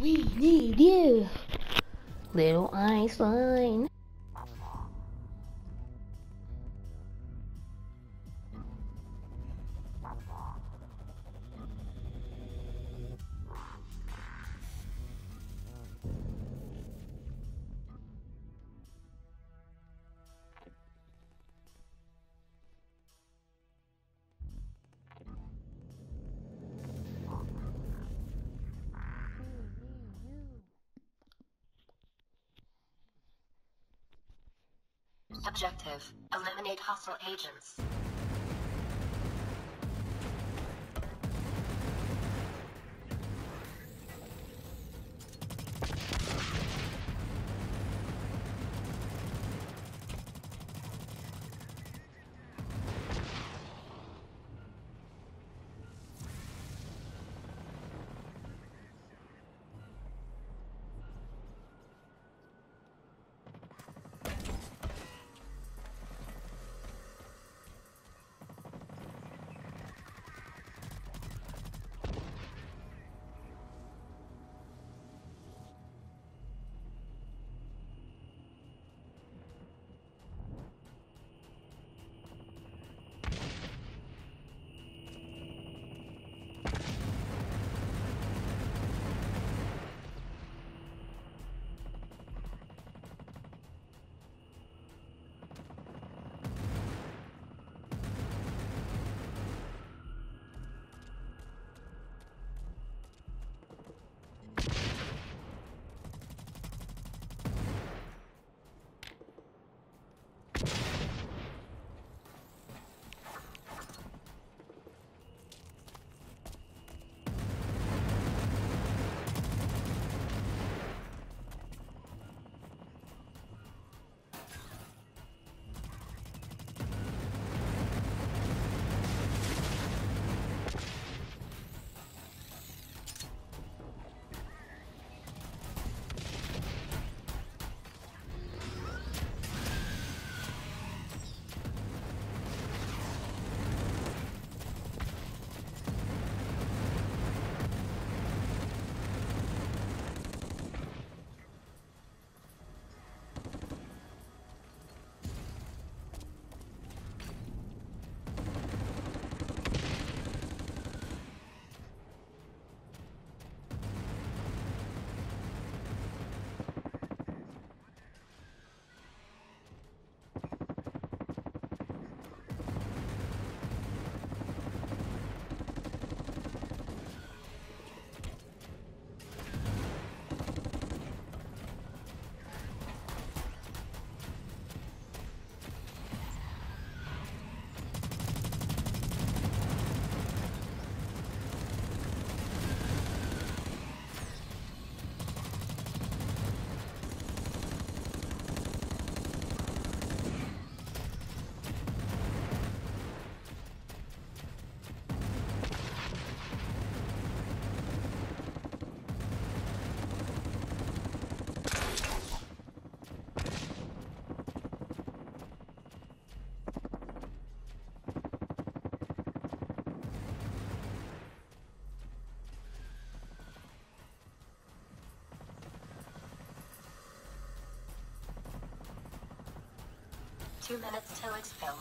We need you, little Einstein. Objective, eliminate hostile agents. Two minutes till expel.